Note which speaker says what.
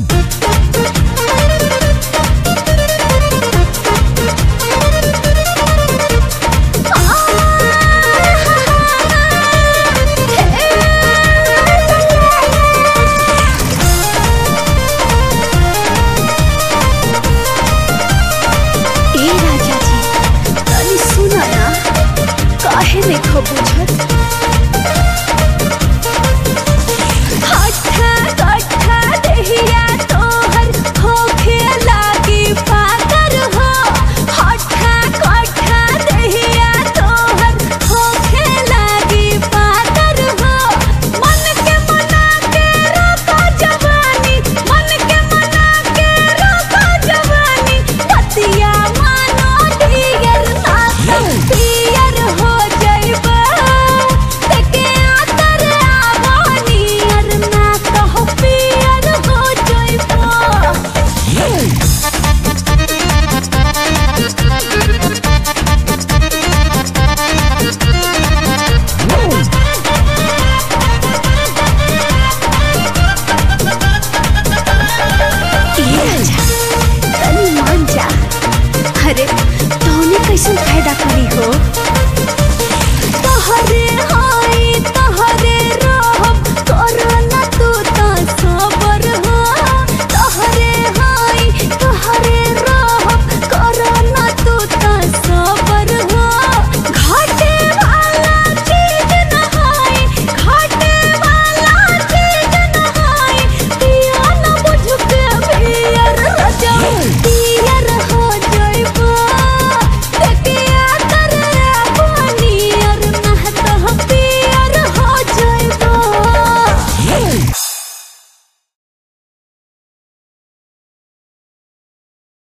Speaker 1: Boom.